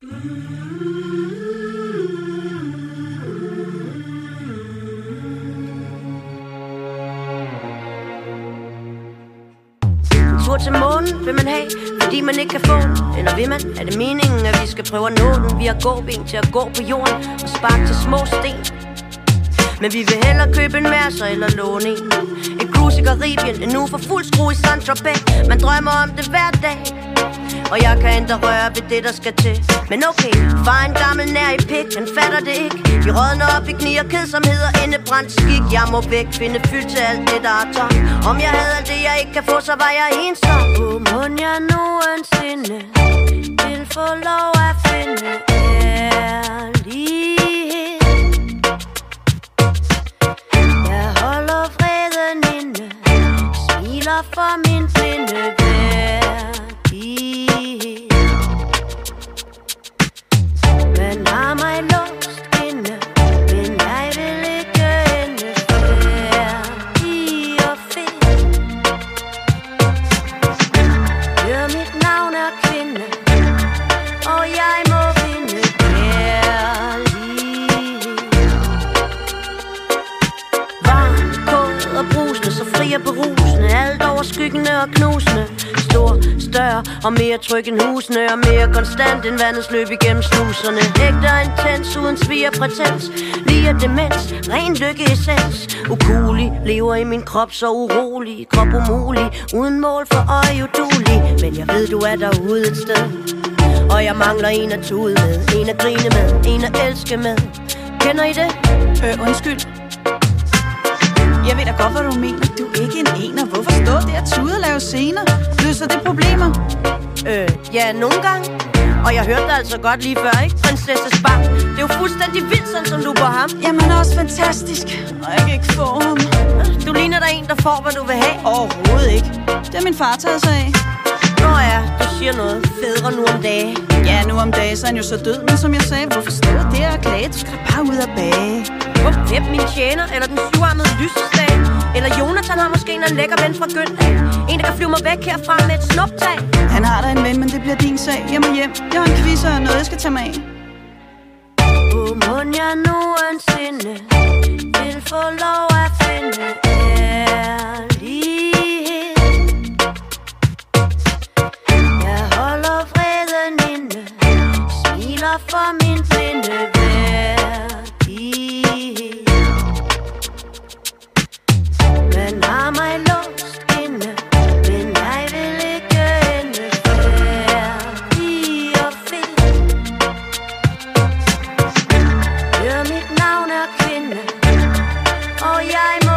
tur til månen vil man have, fordi man ikke kan få den? Eller vil man? Er det meningen, at vi skal prøve at nå den? Vi har gåben til at gå på jorden og sparke til små sten. Men vi vil hellere købe en Mercer eller låne en. Et cruise i Karibien, en uge for fuld skrue i Saint-Tropez. Man drømmer om det hver dag. Og jeg kan endda røre ved det, der skal til Men okay, far en gammel nær i pik Han fatter det ikke Vi rådner op i knier, og kedsomhed og indebrændt skik Jeg må væk finde fyld til alt det, der er tom Om jeg havde alt det, jeg ikke kan få, så var jeg ensom Hvor må jeg nogensinde Vil få lov for min fri og berusende Alt over skyggende og knusende Stor, større og mere tryg end husene Og mere konstant end vandets løb igennem sluserne. Ægte og intens, uden svig og prætens. Lige demens, ren lykke essens. Ukulig, lever i min krop så urolig. Krop umulig, uden mål for øje udulig. Men jeg ved du er derude et sted. Og jeg mangler en at tude med En at grine med, en at elske med. Kender I det? Øh, undskyld. Jeg ved da godt, hvad du mener stå der og tude og lave scener? Løser det problemer? Øh, ja, nogle gange. Og jeg hørte det altså godt lige før, ikke? Prinsesse Spang. Det er jo fuldstændig vildt, sådan som du på ham. Jamen, han er også fantastisk. Og jeg kan ikke få ham. Du ligner der en, der får, hvad du vil have. Overhovedet ikke. Det er min far taget sig af. Nå ja, du siger noget. Fædre nu om dagen. Ja, nu om dagen så er han jo så død. Men som jeg sagde, hvorfor stå der og klage? Du skal bare ud og bage. Hvor min tjener, eller den syvarmede lysestage? Jonathan har måske en lækker ven fra Gyldal. En, der kan flyve mig væk herfra med et snuptag. Han har da en ven, men det bliver din sag. Jeg må hjem. Jeg har en quiz og noget, jeg skal tage mig af. Hvor må jeg nogensinde vil få lov I'm